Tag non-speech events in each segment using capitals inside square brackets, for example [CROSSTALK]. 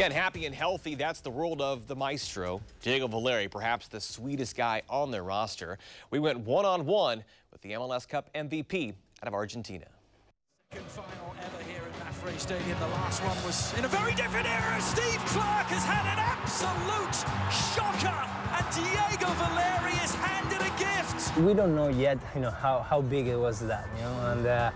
Yeah, and happy and healthy, that's the world of the maestro, Diego Valeri, perhaps the sweetest guy on their roster. We went one-on-one -on -one with the MLS Cup MVP out of Argentina. Second final ever here at Mapfre Stadium. The last one was in a very different era. Steve Clark has had an absolute shocker, and Diego Valeri is handed a gift. We don't know yet, you know, how, how big it was that, you know, and uh,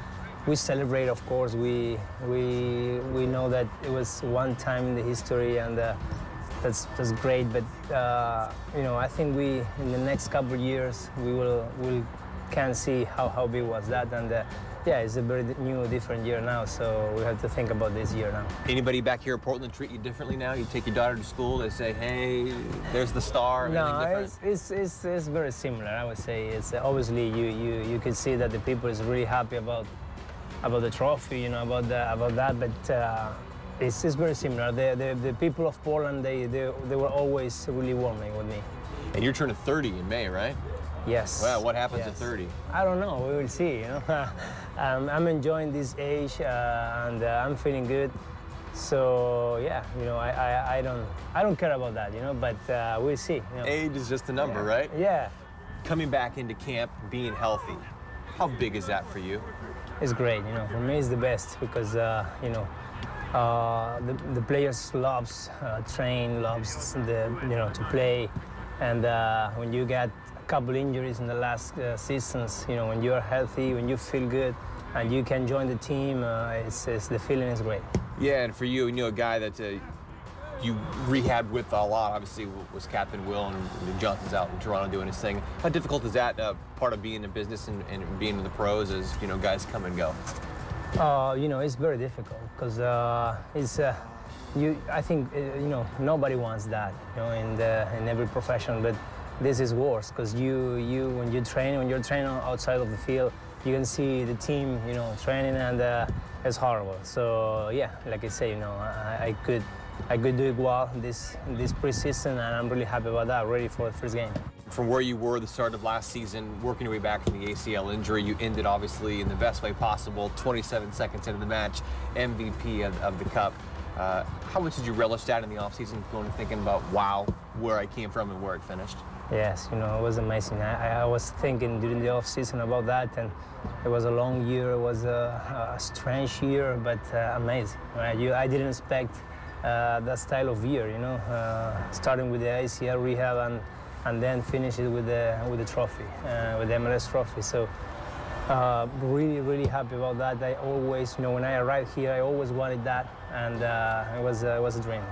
we celebrate, of course. We we we know that it was one time in the history, and uh, that's that's great. But uh, you know, I think we in the next couple of years we will will can see how how big was that, and uh, yeah, it's a very new, different year now. So we have to think about this year now. Anybody back here at Portland treat you differently now? You take your daughter to school, they say, hey, there's the star. No, it's, it's, it's, it's, very similar. I would say it's obviously you you you can see that the people is really happy about about the trophy, you know, about the, about that, but uh, it's, it's very similar. The, the, the, people of Portland, they, they, they were always really warming with me. And you're turning 30 in May, right? Yes. Well, what happens yes. at 30? I don't know. We will see. You know, [LAUGHS] um, I'm enjoying this age, uh, and uh, I'm feeling good. So yeah, you know, I, I, I, don't I don't care about that. You know, but uh, we'll see. You know. Age is just a number, yeah. right? Yeah. Coming back into camp, being healthy, how big is that for you? It's great, you know. For me, it's the best because uh, you know uh, the, the players loves uh, train, loves the you know to play, and uh, when you get a couple injuries in the last uh, seasons, you know when you are healthy, when you feel good, and you can join the team, uh, it's, it's, the feeling is great. Yeah, and for you, you know, a guy that you rehabbed with a lot, obviously, was Captain Will, and Johnson's out in Toronto doing his thing. How difficult is that uh, part of being in business and, and, being in the pros as, you know, guys come and go? Uh, you know, it's very difficult because uh, it's, uh, you, I think, uh, you know, nobody wants that, you know, in, the, in every profession, but this is worse because you, you, when you train, when you're training outside of the field, you can see the team, you know, training and uh, it's horrible. So, yeah, like I say, you know, I, I could I could do it well this this preseason, and I'm really happy about that. Ready for the first game. From where you were the start of last season, working your way back from the ACL injury, you ended obviously in the best way possible. 27 seconds into the match, MVP of, of the Cup. Uh, how much did you relish that in the offseason, going and thinking about, wow, where I came from and where it finished? Yes, you know, it was amazing. I, I was thinking during the offseason about that, and it was a long year. It was a, a strange year, but uh, amazing. Right? You, I didn't expect uh, that style of year, you know, uh, starting with the ACL rehab and and then finish it with the with the trophy, uh, with the MLS trophy. So uh, really, really happy about that. I always, you know, when I arrived here, I always wanted that, and uh, it was uh, it was a dream.